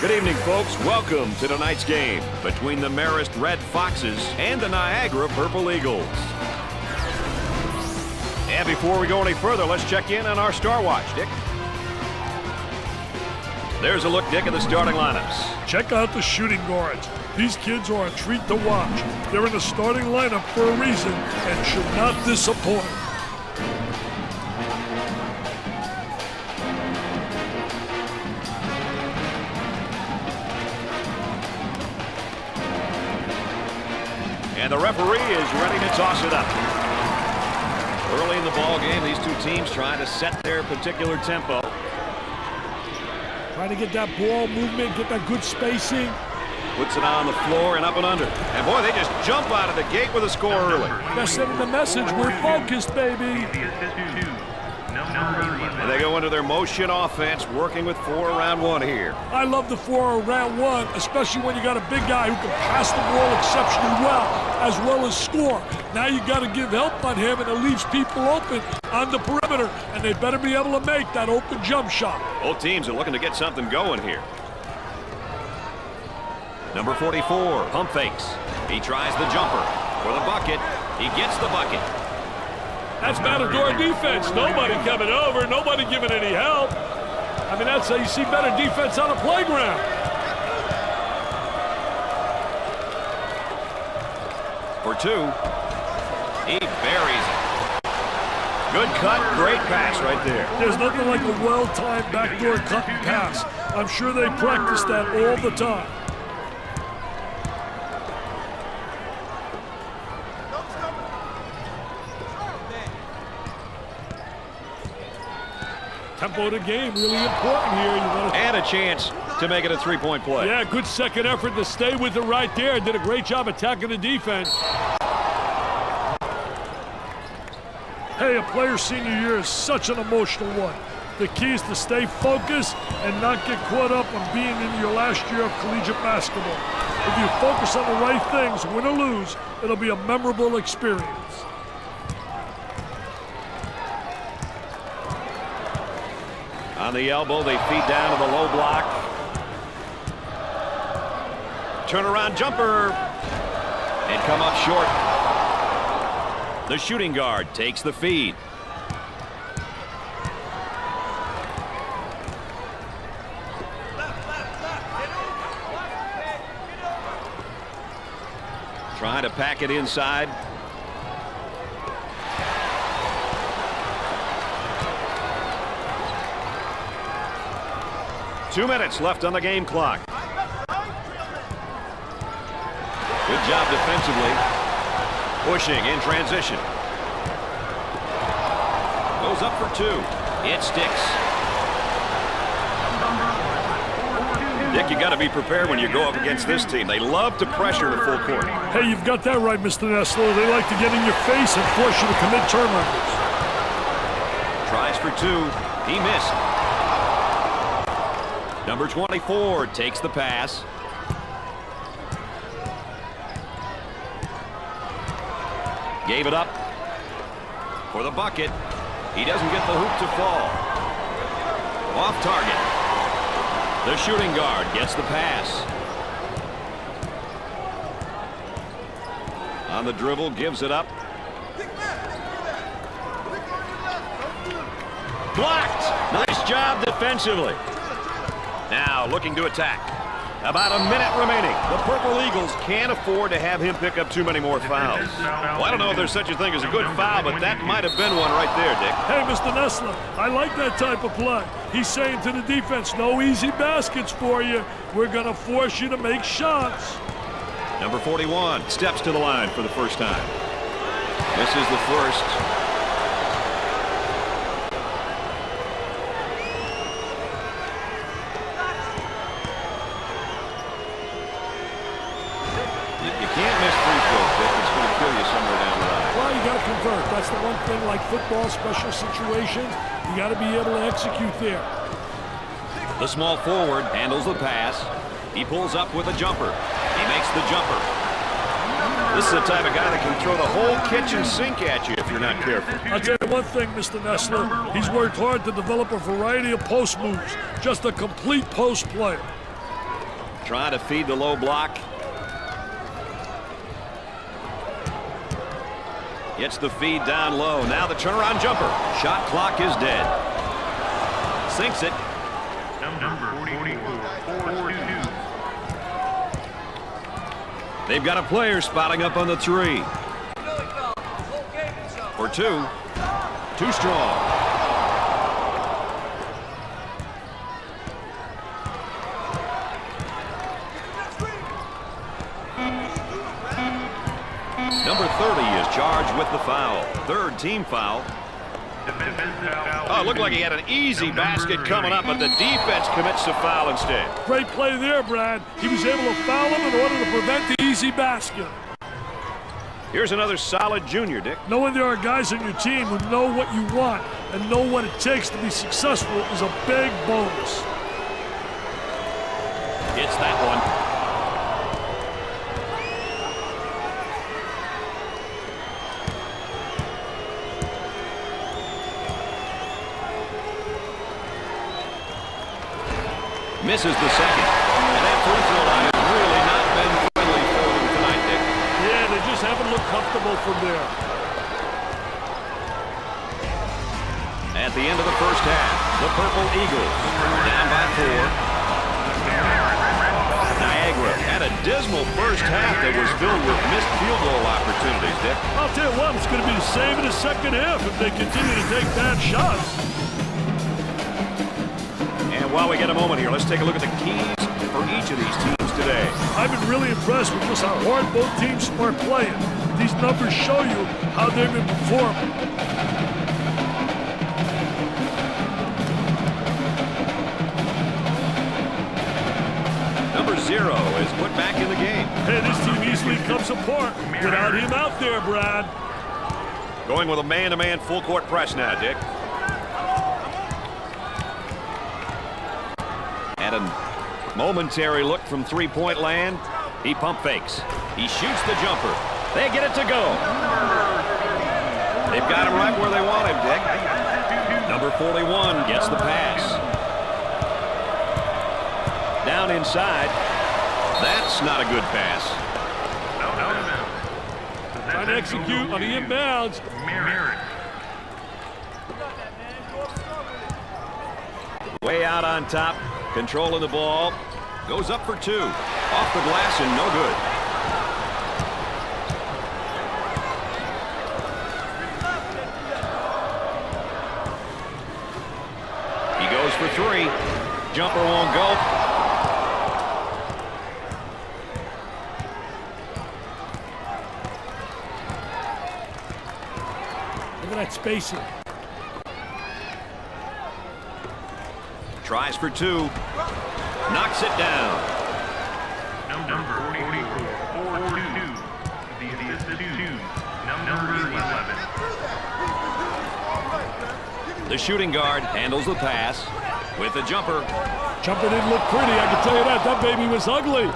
Good evening, folks. Welcome to tonight's game between the Marist Red Foxes and the Niagara Purple Eagles. And before we go any further, let's check in on our Star Watch, Dick. There's a look, Dick, at the starting lineups. Check out the shooting guards. These kids are a treat to watch. They're in the starting lineup for a reason and should not disappoint. Toss it up. Early in the ball game, these two teams trying to set their particular tempo. Trying to get that ball movement, get that good spacing. Puts it on the floor and up and under. And boy, they just jump out of the gate with a score early. They're sending the message, we're focused, baby. And they go into their motion offense, working with four around one here. I love the four around one, especially when you got a big guy who can pass the ball exceptionally well, as well as score. Now you got to give help on him, and it leaves people open on the perimeter, and they better be able to make that open jump shot. Both teams are looking to get something going here. Number 44, pump fakes. He tries the jumper for the bucket. He gets the bucket. That's Matador defense. Nobody coming over, nobody giving any help. I mean, that's how you see better defense on a playground. For two, he buries it. Good cut, great pass right there. There's nothing like a well-timed backdoor cut and pass. I'm sure they practice that all the time. Tempo of the game really important here. You want And a chance to make it a three-point play. Yeah, good second effort to stay with it right there. Did a great job attacking the defense. Hey, a player's senior year is such an emotional one. The key is to stay focused and not get caught up on being in your last year of collegiate basketball. If you focus on the right things, win or lose, it'll be a memorable experience. On the elbow, they feed down to the low block. Turnaround jumper. And come up short. The shooting guard takes the feed. Trying to pack it inside. Two minutes left on the game clock. Good job defensively. Pushing in transition. Goes up for two. It sticks. Dick, you got to be prepared when you go up against this team. They love to pressure the full court. Hey, you've got that right, Mr. Nessler. They like to get in your face and force you to commit turnovers. Tries for two. He missed. Number 24 takes the pass. Gave it up for the bucket. He doesn't get the hoop to fall. Off target. The shooting guard gets the pass. On the dribble, gives it up. Blocked. Nice job defensively. Now looking to attack. About a minute remaining. The Purple Eagles can't afford to have him pick up too many more fouls. Well, I don't know if there's such a thing as a good foul, but that might have been one right there, Dick. Hey, Mr. Nessler, I like that type of play. He's saying to the defense, no easy baskets for you. We're going to force you to make shots. Number 41 steps to the line for the first time. This is the first. You, you can't miss free throws, Dick. It's going to kill you somewhere down the line. Well, you got to convert. That's the one thing like football, special situations. You got to be able to execute there. The small forward handles the pass. He pulls up with a jumper. He makes the jumper. This is the type of guy that can throw the whole kitchen sink at you if you're not careful. I'll tell you one thing, Mr. Nessler. He's worked hard to develop a variety of post moves. Just a complete post player. Trying to feed the low block. Gets the feed down low. Now the turnaround jumper. Shot clock is dead. Sinks it. Number 44, They've got a player spotting up on the three. Or two. Too strong. Third team foul. Oh, it looked like he had an easy basket coming up, but the defense commits the foul instead. Great play there, Brad. He was able to foul him in order to prevent the easy basket. Here's another solid junior, Dick. Knowing there are guys on your team who know what you want and know what it takes to be successful is a big bonus. Misses the second. And that free throw line has really not been friendly for them tonight, Dick. Yeah, they just haven't looked comfortable from there. At the end of the first half, the Purple Eagles down by four. Niagara had a dismal first half that was filled with missed field goal opportunities, Dick. I'll tell you what, it's going to be the same in the second half if they continue to take bad shots. While we get a moment here, let's take a look at the keys for each of these teams today. I've been really impressed with just how hard both teams are playing. These numbers show you how they've been performing. Number zero is put back in the game. Hey, this team easily comes apart without him out there, Brad. Going with a man-to-man -man full court press now, Dick. Had a momentary look from three-point land. He pump fakes. He shoots the jumper. They get it to go. They've got him right where they want him, Dick. Number 41 gets the pass. Down inside. That's not a good pass. Trying to execute on the inbounds. Way out on top. Controlling the ball. Goes up for two. Off the glass and no good. He goes for three. Jumper won't go. Look at that spacing. Tries for two. Knocks it down. Number 44, 4-2. The assist two. Number 11. The shooting guard handles the pass with the jumper. Jumper didn't look pretty, I can tell you that. That baby was ugly.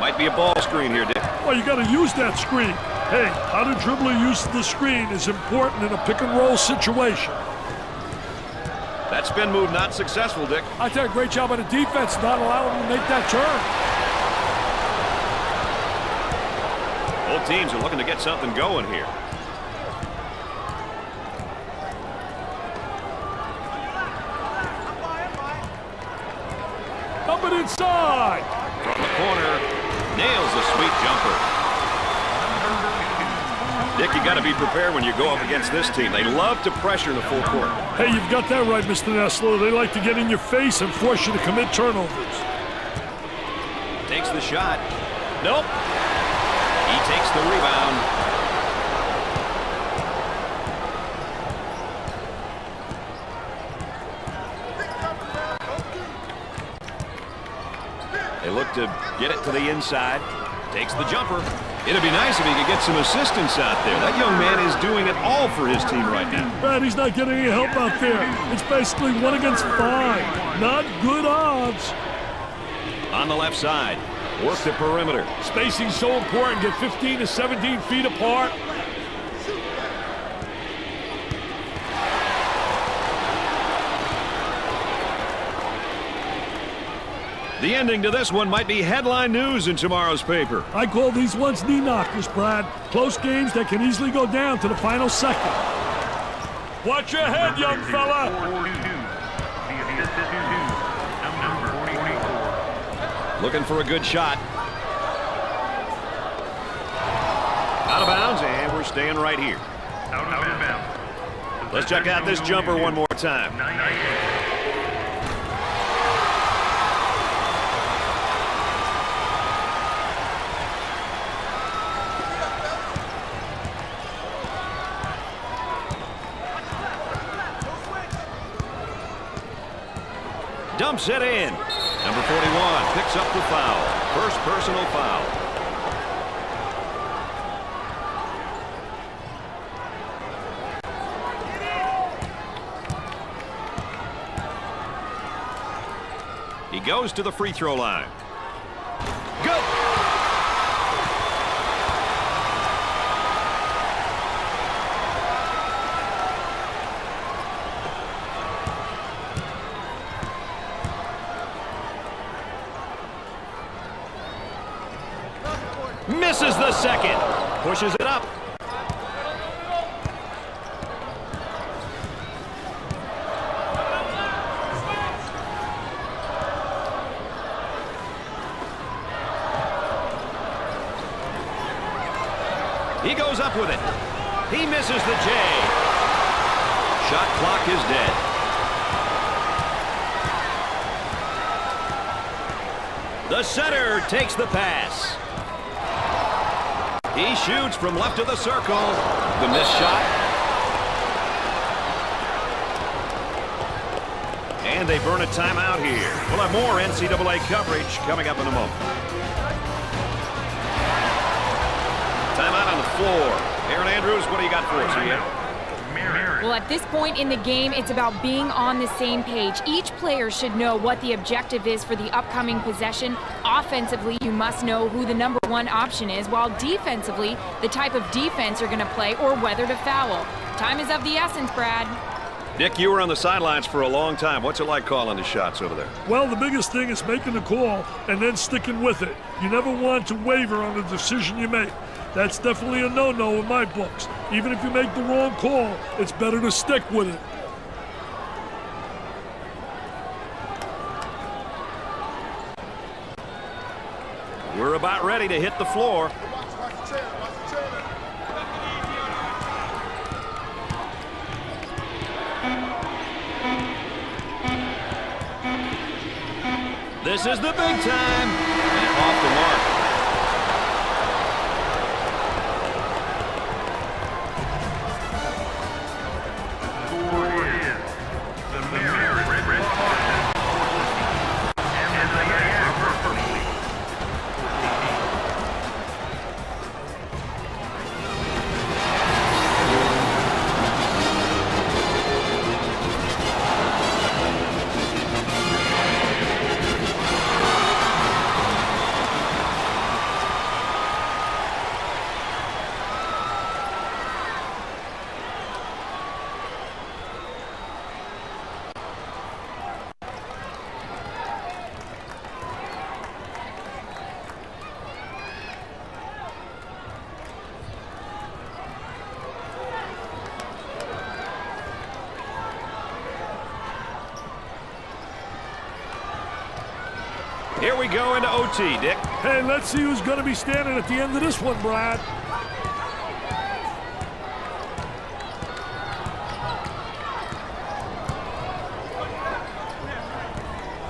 Might be a ball screen here, Dick. Well, you got to use that screen. Hey, how to dribble use the screen is important in a pick and roll situation. That spin move not successful, Dick. I tell you, great job on the defense not allowing him to make that turn. Both teams are looking to get something going here. Up and inside. From the corner, nails a sweet jumper. Dick, you got to be prepared when you go up against this team. They love to pressure in the full court. Hey, you've got that right, Mr. Nessler. They like to get in your face and force you to commit turnovers. Takes the shot. Nope. He takes the rebound. They look to get it to the inside. Takes the jumper. It'd be nice if he could get some assistance out there. That young man is doing it all for his team right now. Brad, he's not getting any help out there. It's basically one against five. Not good odds. On the left side, work the perimeter. Spacing's so important. Get 15 to 17 feet apart. The ending to this one might be headline news in tomorrow's paper. I call these ones knee knockers, Brad. Close games that can easily go down to the final second. Watch your head, young fella. The assist to number 44. Looking for a good shot. Out of bounds, and we're staying right here. Out of bounds. Let's check out this jumper one more time. Dumps it in. Number 41 picks up the foul. First personal foul. He goes to the free throw line. Good. Misses the second. Pushes it up. He goes up with it. He misses the J. Shot clock is dead. The center takes the pass. Shoots from left of the circle. The missed shot. And they burn a timeout here. We'll have more NCAA coverage coming up in a moment. Timeout on the floor. Erin Andrews, what do you got for us here? Marist. Well, at this point in the game, it's about being on the same page. Each player should know what the objective is for the upcoming possession. Offensively, you must know who the number one option is, while defensively, the type of defense you're going to play or whether to foul. Time is of the essence, Brad. Nick, you were on the sidelines for a long time. What's it like calling the shots over there? Well, the biggest thing is making the call and then sticking with it. You never want to waver on the decision you make. That's definitely a no-no in my books. Even if you make the wrong call, it's better to stick with it. We're about ready to hit the floor. This is the big time. And off the mark. Here we go into OT, Dick. Hey, let's see who's going to be standing at the end of this one, Brad.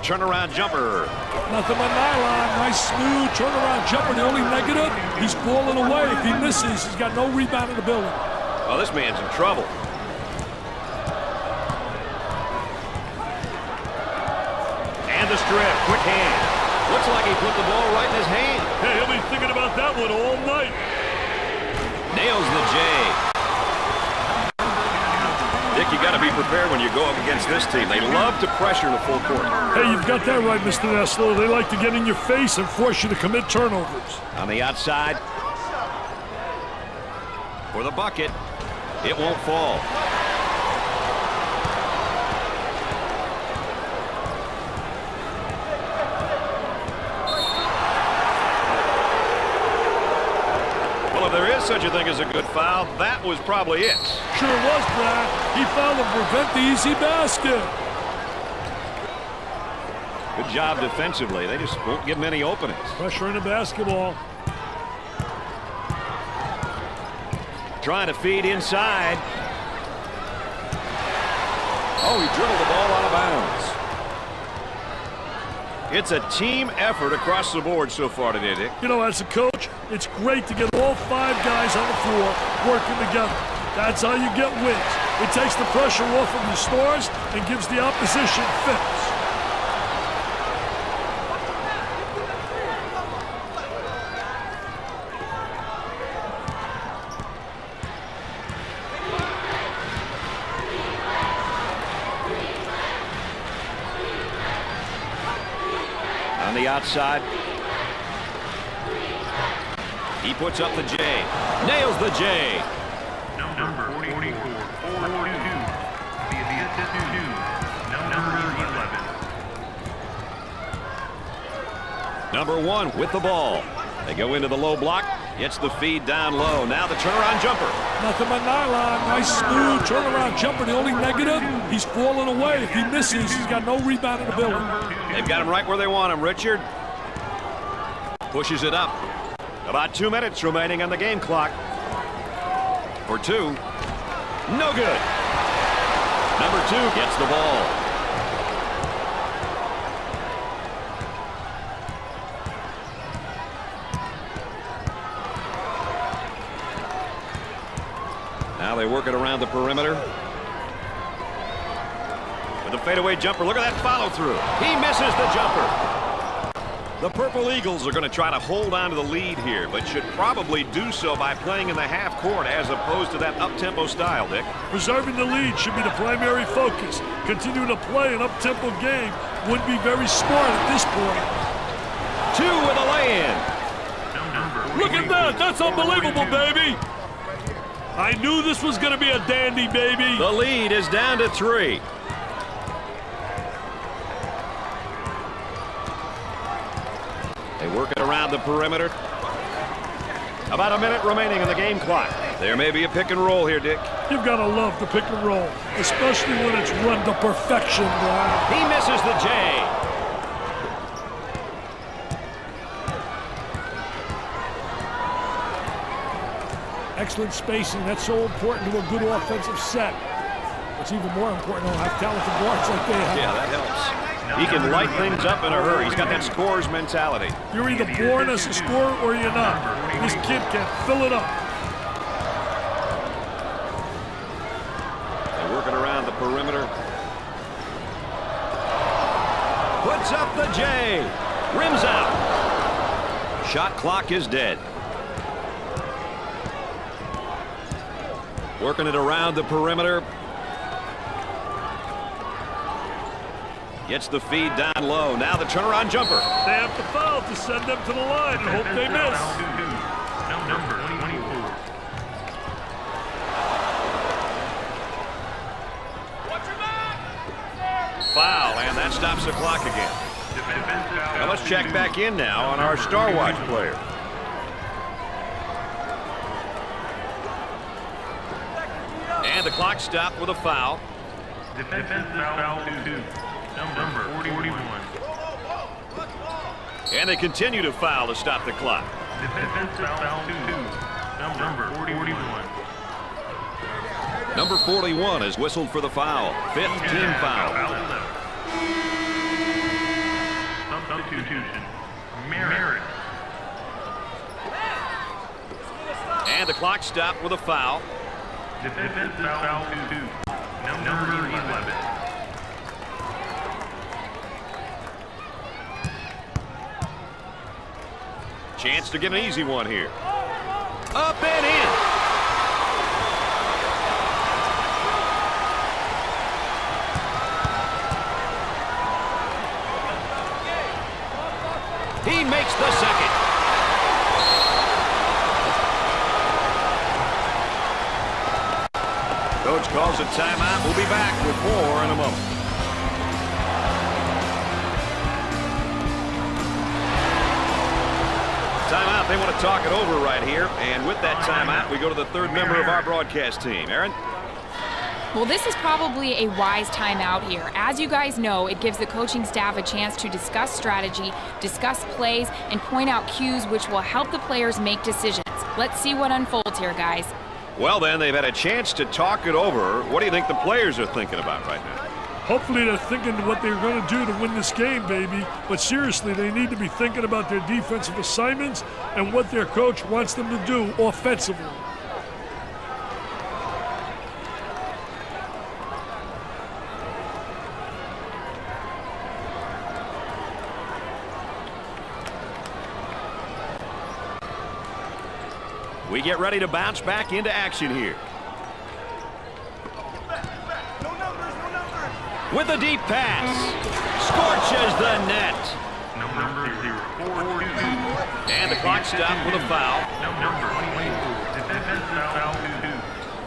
Turnaround jumper. Nothing but nylon. Nice smooth turnaround jumper. The only negative, he's falling away. If he misses, he's got no rebound in the building. Oh, this man's in trouble. And the strip. Quick hand. Looks like he put the ball right in his hand. Hey, he'll be thinking about that one all night. Nails the J. Dick, you got to be prepared when you go up against this team. They love to pressure the full court. Hey, you've got that right, Mr. Nessler. They like to get in your face and force you to commit turnovers. On the outside. For the bucket. It won't fall. is such a thing as a good foul, that was probably it. Sure was, Brad. He fouled to prevent the easy basket. Good job defensively. They just won't give him any openings. Pressure in the basketball. Trying to feed inside. Oh, he dribbled the ball out of bounds. It's a team effort across the board so far today, Dick. You know, as a coach, it's great to get all five guys on the floor working together. That's how you get wins. It takes the pressure off of the stars and gives the opposition fits. The outside. He puts up the J. Nails the J. Number 44, 42. The assist. Number 11. Number one with the ball. They go into the low block. Gets the feed down low. Now the turnaround jumper. Nothing but nylon. Nice smooth turnaround jumper. The only negative, he's falling away. If he misses, he's got no rebound in the building. They've got him right where they want him, Richard. Pushes it up. About two minutes remaining on the game clock. For two. No good. Number two gets the ball. Now they work it around the perimeter. With a fadeaway jumper. Look at that follow through. He misses the jumper. The Purple Eagles are going to try to hold on to the lead here, but should probably do so by playing in the half court as opposed to that up-tempo style, Dick. Preserving the lead should be the primary focus. Continuing to play an up-tempo game would be very smart at this point. Two with a lay-in. Look at that! That's unbelievable, baby! I knew this was going to be a dandy, baby. The lead is down to three. Work it around the perimeter. About a minute remaining in the game clock. There may be a pick and roll here, Dick. You've got to love the pick and roll, especially when it's run to perfection, Brad. He misses the J. Excellent spacing. That's so important to a good offensive set. It's even more important to have talented guards like they have. Yeah, that helps. He can light things up in a hurry. He's got that scorer's mentality. You're either born as a scorer or you're not. This kid can fill it up. They're working around the perimeter. Puts up the J. Rims out. Shot clock is dead. Working it around the perimeter. Gets the feed down low. Now the turnaround jumper. They have to foul to send them to the line and hope they miss. Number 24. Foul, and that stops the clock again. Now let's check back in now on our Star Watch player. And the clock stopped with a foul. Defensive foul two. Number 41. And they continue to foul to stop the clock. Defensive foul two. Number 41. Number 41 is whistled for the foul. Fifth team foul. Substitution. Marist. And the clock stopped with a foul. Defensive foul two. Number 11. Chance to get an easy one here. Up and in. He makes the second. Coach calls a timeout. We'll be back with more in a moment. They want to talk it over right here. And with that timeout, we go to the third member of our broadcast team. Aaron? Well, this is probably a wise timeout here. As you guys know, it gives the coaching staff a chance to discuss strategy, discuss plays, and point out cues which will help the players make decisions. Let's see what unfolds here, guys. Well, then, they've had a chance to talk it over. What do you think the players are thinking about right now? Hopefully they're thinking what they're going to do to win this game, baby. But seriously, they need to be thinking about their defensive assignments and what their coach wants them to do offensively. We get ready to bounce back into action here. With a deep pass. Scorches the net. Number. And the clock stopped with a foul. Number 24. Defense foul two.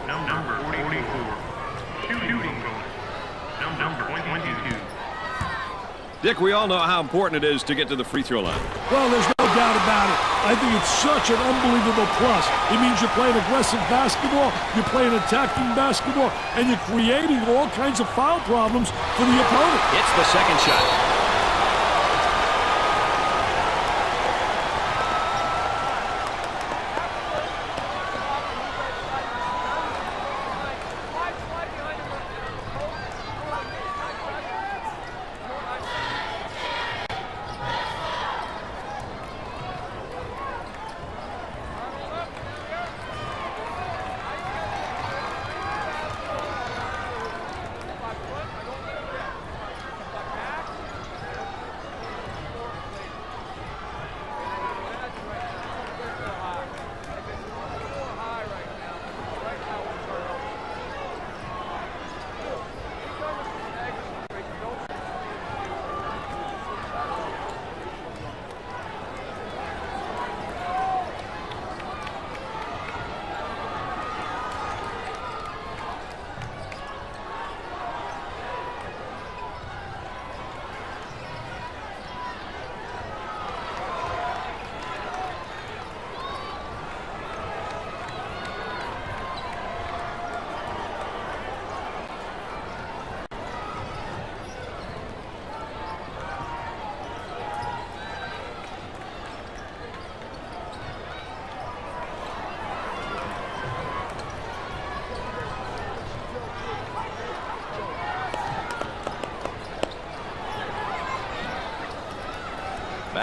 Number 44. Shooting bonus. Number 22. Dick, we all know how important it is to get to the free throw line. Well, there's doubt about it. I think it's such an unbelievable plus. It means you're playing aggressive basketball, you're playing attacking basketball, and you're creating all kinds of foul problems for the opponent. It's the second shot.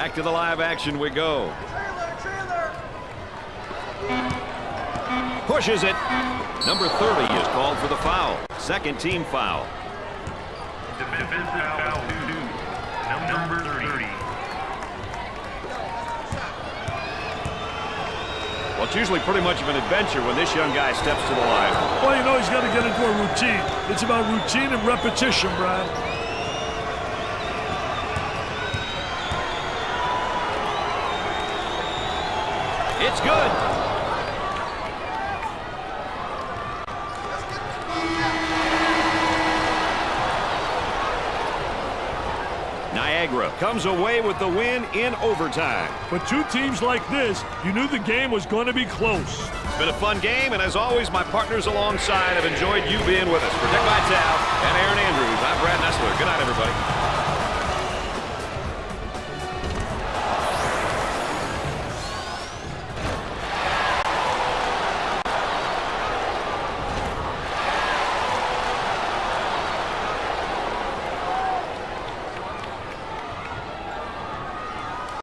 Back to the live action we go. Pushes it. Number 30 is called for the foul. Second team foul. Defense foul two. Number 30. Well, it's usually pretty much of an adventure when this young guy steps to the line. Well, you know he's got to get into a routine. It's about routine and repetition, Brad. It's good. Niagara comes away with the win in overtime. But two teams like this, you knew the game was going to be close. It's been a fun game, and as always, my partners alongside have enjoyed you being with us. For Dick Vitale and Erin Andrews, I'm Brad Nessler. Good night, everybody.